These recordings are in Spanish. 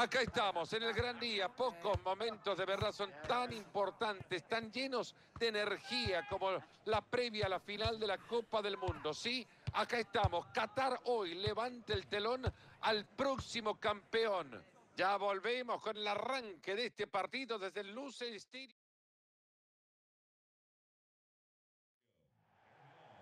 Acá estamos, en el gran día. Pocos momentos de verdad son tan importantes, tan llenos de energía como la previa a la final de la Copa del Mundo. Sí, acá estamos. Qatar hoy levanta el telón al próximo campeón. Ya volvemos con el arranque de este partido desde el Luce Stadium.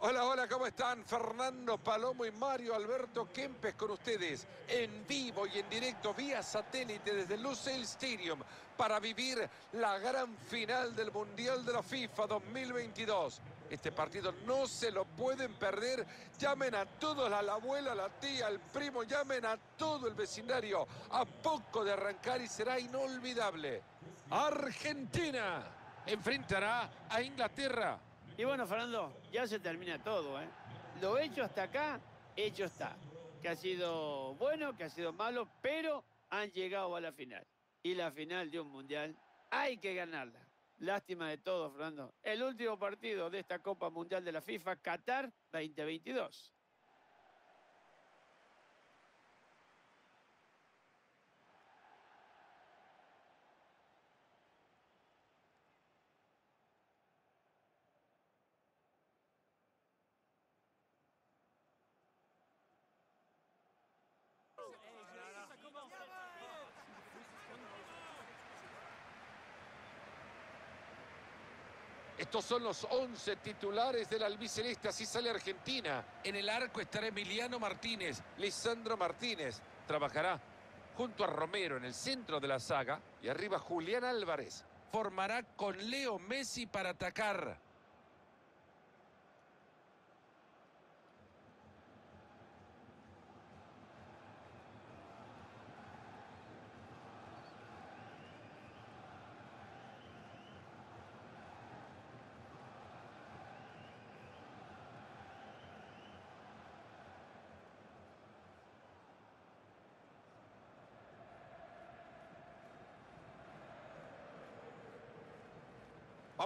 Hola, hola, ¿cómo están? Fernando Palomo y Mario Alberto Kempes con ustedes en vivo y en directo vía satélite desde Lusail Stadium para vivir la gran final del Mundial de la FIFA 2022. Este partido no se lo pueden perder. Llamen a todos, a la abuela, a la tía, al primo, llamen a todo el vecindario a poco de arrancar y será inolvidable. Argentina enfrentará a Inglaterra. Y bueno, Fernando, ya se termina todo, ¿eh? Lo hecho hasta acá, hecho está. Que ha sido bueno, que ha sido malo, pero han llegado a la final. Y la final de un mundial hay que ganarla. Lástima de todo, Fernando. El último partido de esta Copa Mundial de la FIFA, Qatar 2022. Estos son los 11 titulares del albiceleste, así sale Argentina. En el arco estará Emiliano Martínez, Lisandro Martínez. Trabajará junto a Romero en el centro de la saga y arriba Julián Álvarez. Formará con Leo Messi para atacar.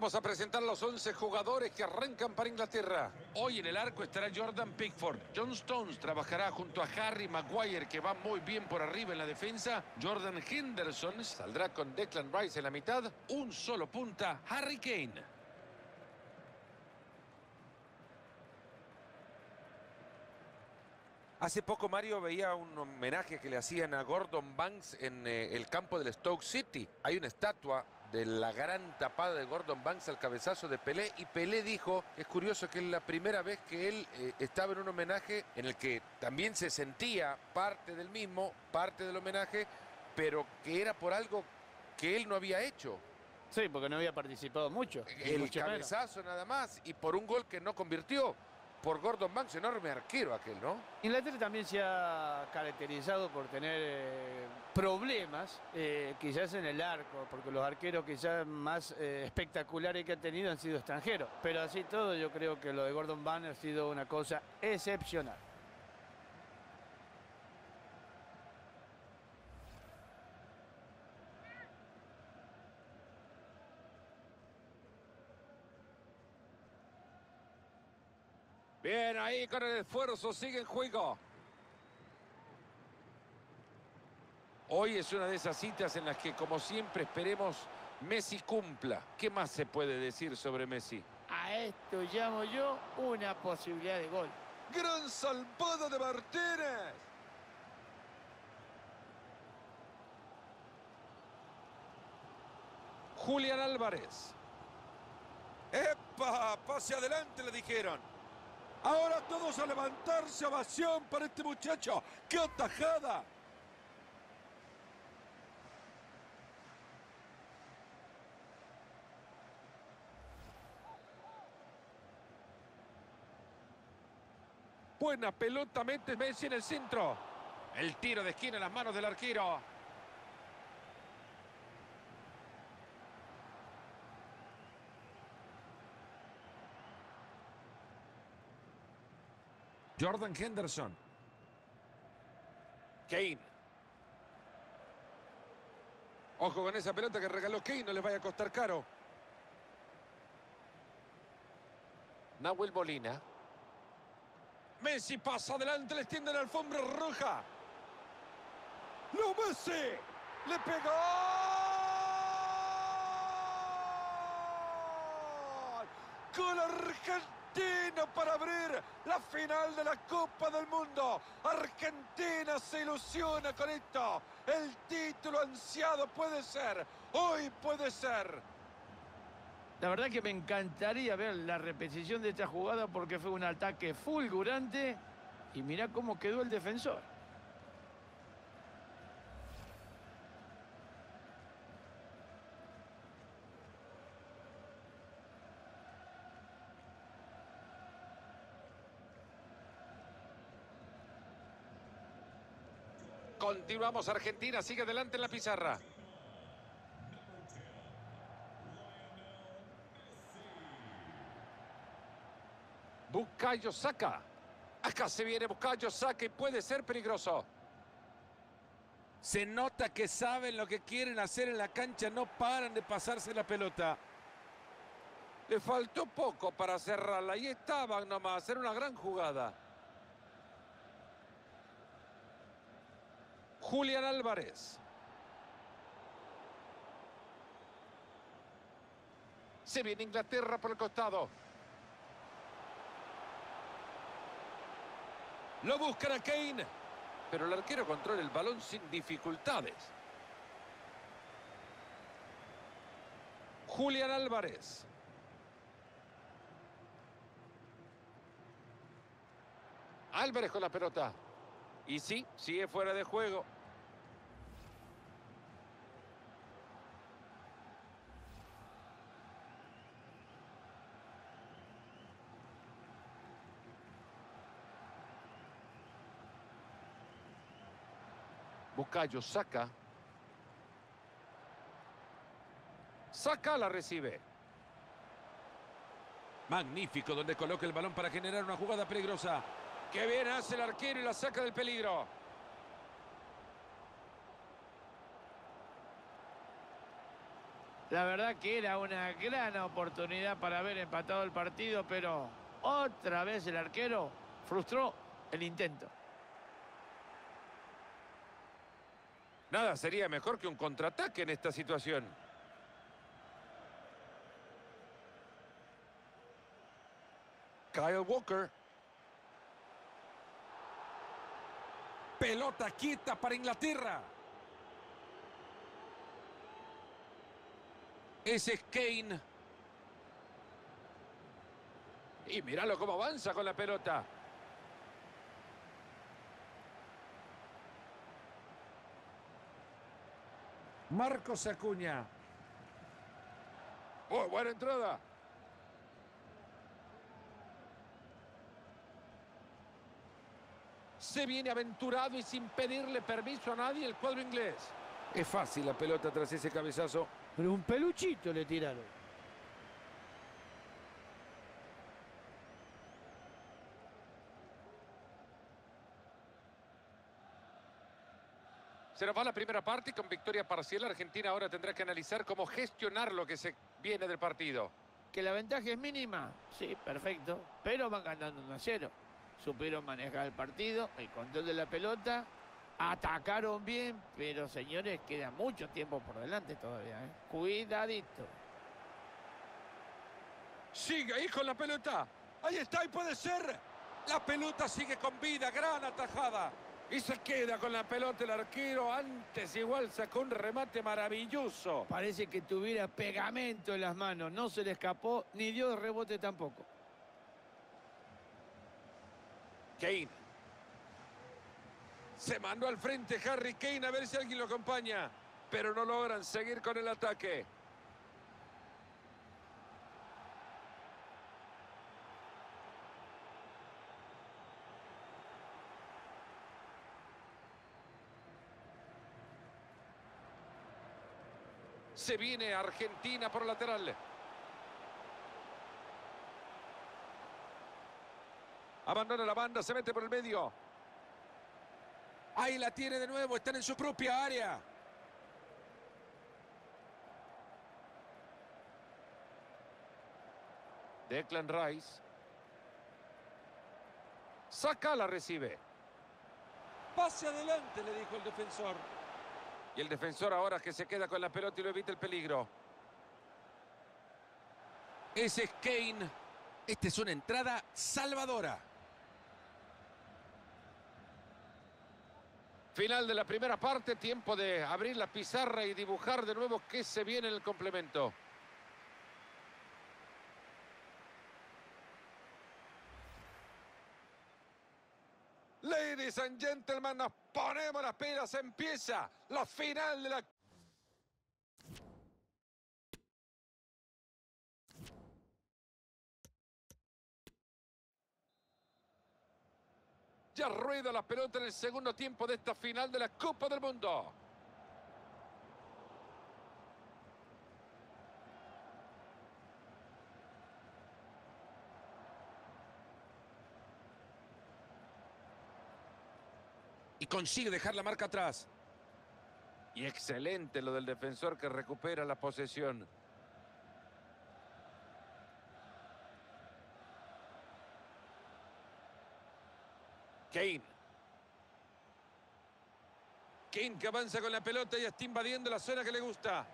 Vamos a presentar los 11 jugadores que arrancan para Inglaterra. Hoy en el arco estará Jordan Pickford. John Stones trabajará junto a Harry Maguire, que va muy bien por arriba en la defensa. Jordan Henderson saldrá con Declan Rice en la mitad. Un solo punta, Harry Kane. Hace poco Mario veía un homenaje que le hacían a Gordon Banks en eh, el campo del Stoke City. Hay una estatua de la gran tapada de Gordon Banks al cabezazo de Pelé y Pelé dijo, es curioso que es la primera vez que él eh, estaba en un homenaje en el que también se sentía parte del mismo, parte del homenaje, pero que era por algo que él no había hecho. Sí, porque no había participado mucho. El cabezazo nada más y por un gol que no convirtió por Gordon Banks, enorme arquero aquel, ¿no? Inglaterra también se ha caracterizado por tener eh, problemas, eh, quizás en el arco, porque los arqueros quizás más eh, espectaculares que ha tenido han sido extranjeros. Pero así todo, yo creo que lo de Gordon Banks ha sido una cosa excepcional. Bien, ahí con el esfuerzo sigue en juego. Hoy es una de esas citas en las que, como siempre, esperemos Messi cumpla. ¿Qué más se puede decir sobre Messi? A esto llamo yo una posibilidad de gol. ¡Gran salvada de Martínez! Julián Álvarez. ¡Epa! Pase adelante, le dijeron. Ahora todos a levantarse, ovación para este muchacho. ¡Qué atajada! Buena pelota, mete Messi en el centro. El tiro de esquina en las manos del arquero. Jordan Henderson. Kane. Ojo con esa pelota que regaló Kane, no les vaya a costar caro. Nahuel Molina. Messi pasa adelante, le extiende la alfombra roja. ¡Lo Messi! ¡Le pegó! ¡Gol argentino para abrir la final de la Copa del Mundo! Argentina se ilusiona con esto. El título ansiado puede ser. Hoy puede ser. La verdad que me encantaría ver la repetición de esta jugada porque fue un ataque fulgurante y mira cómo quedó el defensor. Continuamos, Argentina sigue adelante en la pizarra. Bucayo saca. Acá se viene Bucayo saca y puede ser peligroso. Se nota que saben lo que quieren hacer en la cancha, no paran de pasarse la pelota. Le faltó poco para cerrarla. Ahí estaban nomás. Era una gran jugada. Julián Álvarez. Se viene Inglaterra por el costado. Lo buscan a Kane. Pero el arquero controla el balón sin dificultades. Julián Álvarez. Álvarez con la pelota. Y sí, sigue fuera de juego. Bucayo saca. Saca, la recibe. Magnífico donde coloca el balón para generar una jugada peligrosa. Qué bien hace el arquero y la saca del peligro. La verdad que era una gran oportunidad para haber empatado el partido, pero otra vez el arquero frustró el intento. Nada sería mejor que un contraataque en esta situación. Kyle Walker. Pelota quieta para Inglaterra. Ese es Kane. Y míralo cómo avanza con la pelota. Marcos Acuña. Oh, buena entrada. Se viene aventurado y sin pedirle permiso a nadie el cuadro inglés. Es fácil la pelota tras ese cabezazo. Pero un peluchito le tiraron. Se nos va la primera parte y con victoria parcial Argentina ahora tendrá que analizar cómo gestionar lo que se viene del partido. ¿Que la ventaja es mínima? Sí, perfecto. Pero van ganando 1 a 0. Supieron manejar el partido, el control de la pelota. Atacaron bien, pero señores, queda mucho tiempo por delante todavía. ¿eh? Cuidadito. Sigue ahí con la pelota. Ahí está y puede ser. La pelota sigue con vida. Gran atajada. Y se queda con la pelota el arquero. Antes igual sacó un remate maravilloso. Parece que tuviera pegamento en las manos. No se le escapó ni dio rebote tampoco. Kane. Se mandó al frente Harry Kane a ver si alguien lo acompaña. Pero no logran seguir con el ataque. Se viene Argentina por lateral. Abandona la banda, se mete por el medio. Ahí la tiene de nuevo, están en su propia área. Declan Rice. Saca, la recibe. Pase adelante, le dijo el defensor. Y el defensor ahora que se queda con la pelota y lo evita el peligro. Ese es Kane. Esta es una entrada salvadora. Final de la primera parte, tiempo de abrir la pizarra y dibujar de nuevo qué se viene en el complemento. Ladies and gentlemen, nos ponemos las pilas, empieza la final de la... Ya rueda la pelota en el segundo tiempo de esta final de la Copa del Mundo. Consigue dejar la marca atrás. Y excelente lo del defensor que recupera la posesión. Kane. Kane que avanza con la pelota y está invadiendo la zona que le gusta.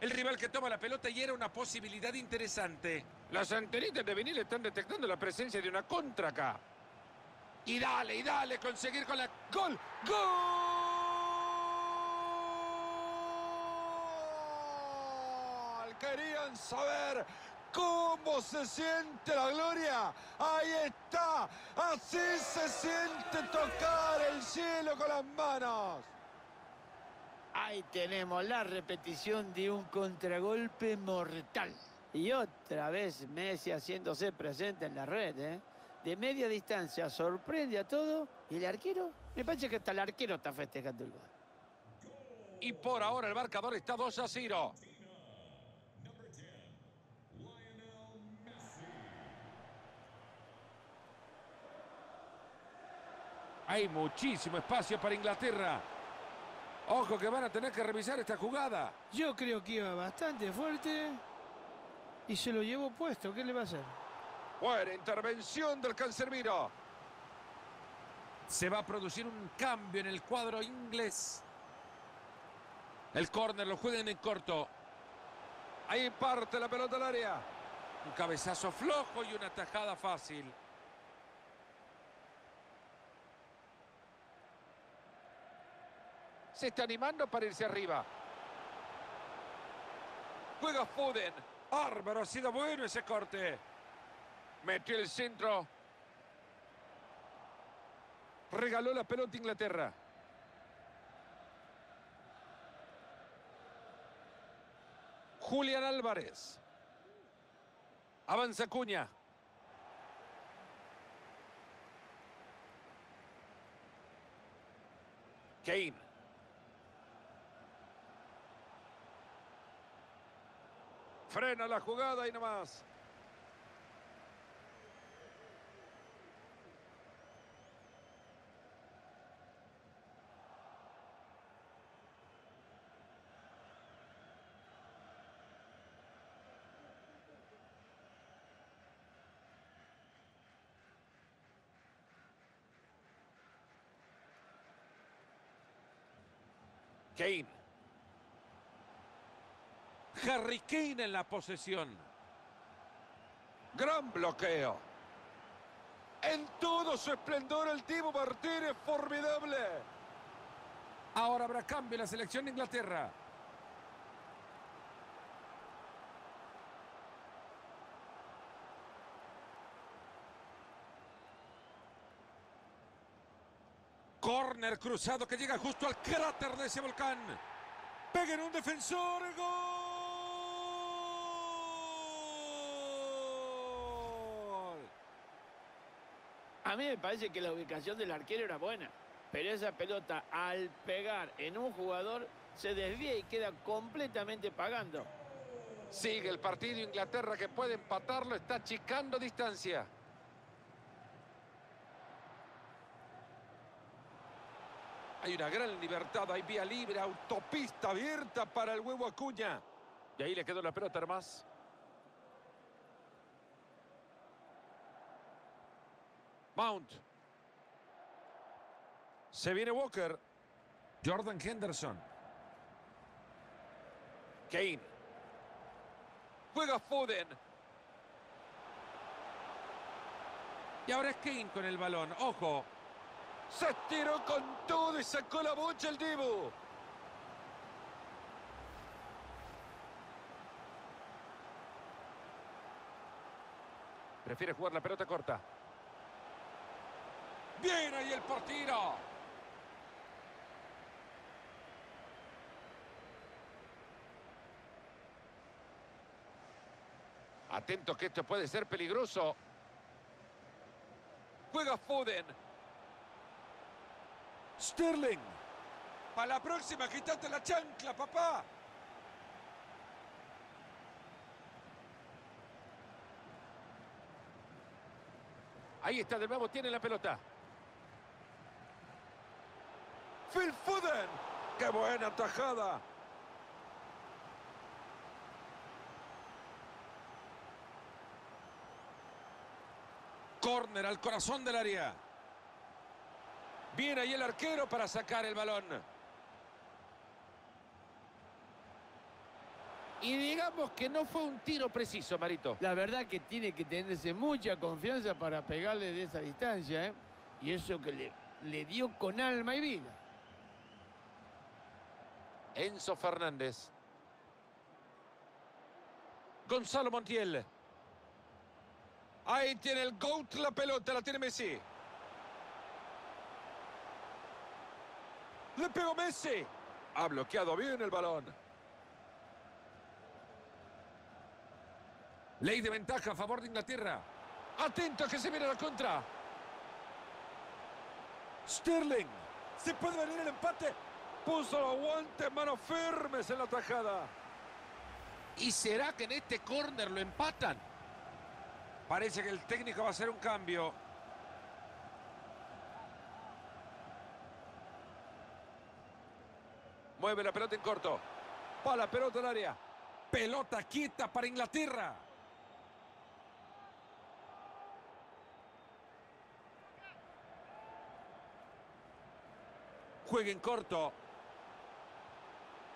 El rival que toma la pelota y era una posibilidad interesante. Las antenitas de vinil están detectando la presencia de una contra acá. Y dale, y dale, conseguir con la... ¡Gol! ¡Gol! Querían saber cómo se siente la gloria. Ahí está. Así se siente tocar el cielo con las manos. Ahí tenemos la repetición de un contragolpe mortal. Y otra vez Messi haciéndose presente en la red, ¿eh? De media distancia sorprende a todo. Y el arquero, me parece que hasta el arquero está festejando el gol. Y por ahora el marcador está 2 a 0. Hay muchísimo espacio para Inglaterra. Ojo que van a tener que revisar esta jugada. Yo creo que iba bastante fuerte y se lo llevó puesto. ¿Qué le va a hacer? Buena intervención del Cancermiro. Se va a producir un cambio en el cuadro inglés. El córner lo juegan en corto. Ahí parte la pelota al área. Un cabezazo flojo y una tajada fácil. Se está animando para irse arriba. Juega Foden. Árbaro, ha sido bueno ese corte. Metió el centro. Regaló la pelota Inglaterra. Julián Álvarez. Avanza Cuña. Kane. Frena la jugada y nomás. Kane. Harry Kane en la posesión. Gran bloqueo. En todo su esplendor el Timo Martínez, formidable. Ahora habrá cambio en la selección de Inglaterra. Corner cruzado que llega justo al cráter de ese volcán. Pega en un defensor. ¡Gol! A mí me parece que la ubicación del arquero era buena. Pero esa pelota, al pegar en un jugador, se desvía y queda completamente pagando. Sigue el partido Inglaterra que puede empatarlo, está achicando distancia. Hay una gran libertad, hay vía libre, autopista abierta para el huevo Acuña. Y ahí le quedó la pelota más. Mount. Se viene Walker. Jordan Henderson. Kane. Juega Foden. Y ahora es Kane con el balón. Ojo. Se estiró con todo y sacó la bocha el Dibu. Prefiere jugar la pelota corta. Bien ahí el portero. Atento que esto puede ser peligroso. Juega Foden. Sterling. Para la próxima, quítate la chancla, papá. Ahí está de nuevo, tiene la pelota. Phil Foden. ¡Qué buena tajada! Corner al corazón del área. Viene ahí el arquero para sacar el balón. Y digamos que no fue un tiro preciso, Marito. La verdad que tiene que tenerse mucha confianza para pegarle de esa distancia, ¿eh? Y eso que le, le dio con alma y vida. Enzo Fernández. Gonzalo Montiel. Ahí tiene el GOAT la pelota, la tiene Messi. Le pegó Messi. Ha bloqueado bien el balón. Ley de ventaja a favor de Inglaterra. Atento que se viene la contra. Sterling. Se puede venir el empate. Puso los guantes, manos firmes en la tajada. ¿Y será que en este córner lo empatan? Parece que el técnico va a hacer un cambio. Mueve la pelota en corto. Va la pelota al área. Pelota quieta para Inglaterra. Juega en corto.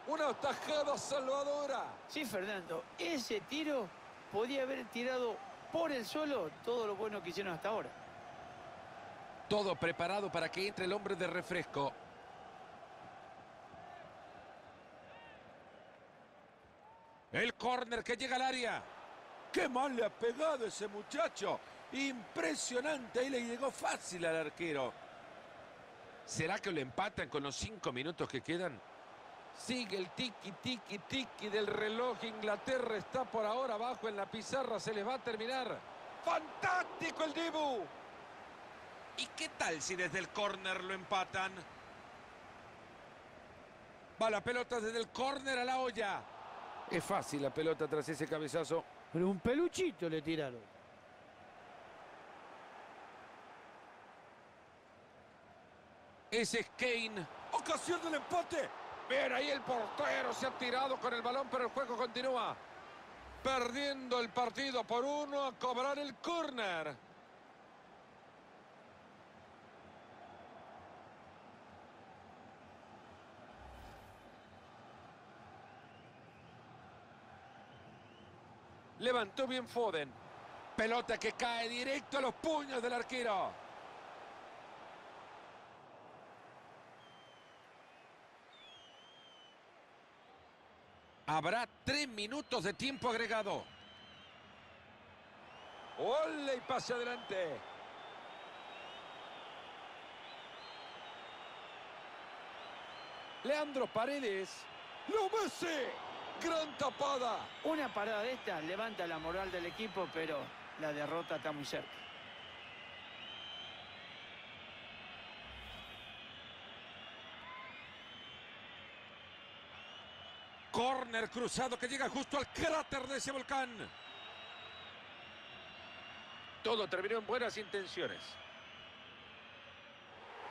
Una tajada salvadora. Sí, Fernando, ese tiro podía haber tirado por el suelo todo lo bueno que hicieron hasta ahora. Todo preparado para que entre el hombre de refresco. El córner que llega al área. ¡Qué mal le ha pegado ese muchacho! Impresionante, ahí le llegó fácil al arquero. ¿Será que lo empatan con los cinco minutos que quedan? Sigue el tiki, tiki, tiki del reloj. Inglaterra está por ahora abajo en la pizarra. Se les va a terminar. ¡Fantástico el Dibu! ¿Y qué tal si desde el córner lo empatan? Va la pelota desde el córner a la olla. Es fácil la pelota tras ese cabezazo. Pero un peluchito le tiraron. Ese es Kane. Ocasión del empate. Bien, ahí el portero se ha tirado con el balón, pero el juego continúa. Perdiendo el partido por uno a cobrar el córner. Levantó bien Foden. Pelota que cae directo a los puños del arquero. Habrá tres minutos de tiempo agregado. ¡Ole! Y pase adelante. Leandro Paredes. ¡Lo Messi! ¡Gran tapada! Una parada de estas levanta la moral del equipo, pero la derrota está muy cerca. Corner cruzado que llega justo al cráter de ese volcán. Todo terminó en buenas intenciones.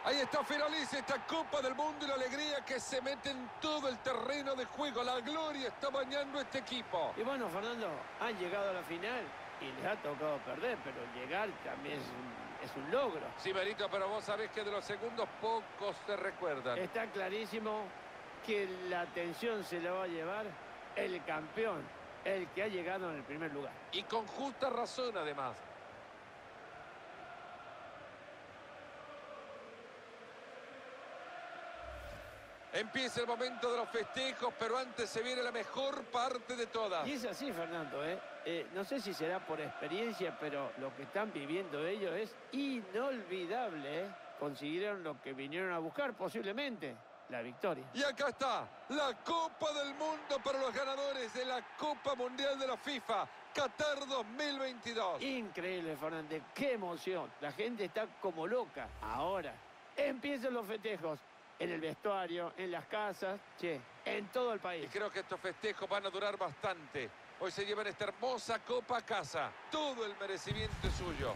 Ahí está finaliza esta Copa del Mundo y la alegría que se mete en todo el terreno de juego. La gloria está bañando este equipo. Y bueno, Fernando, han llegado a la final y les ha tocado perder, pero llegar también es un, es un logro. Sí, Marito, pero vos sabés que de los segundos pocos se recuerdan. Está clarísimo que la atención se la va a llevar el campeón, el que ha llegado en el primer lugar. Y con justa razón además. Empieza el momento de los festejos, pero antes se viene la mejor parte de todas. Y es así, Fernando, ¿eh? Eh, no sé si será por experiencia, pero lo que están viviendo ellos es inolvidable. ¿eh? Consiguieron lo que vinieron a buscar, posiblemente, la victoria. Y acá está, la Copa del Mundo para los ganadores de la Copa Mundial de la FIFA, Qatar 2022. Increíble, Fernández, qué emoción. La gente está como loca. Ahora, empiezan los festejos en el vestuario, en las casas, che, en todo el Y país. creo que estos festejos van a durar bastante. Hoy se llevan esta hermosa copa a casa. Todo el merecimiento es suyo.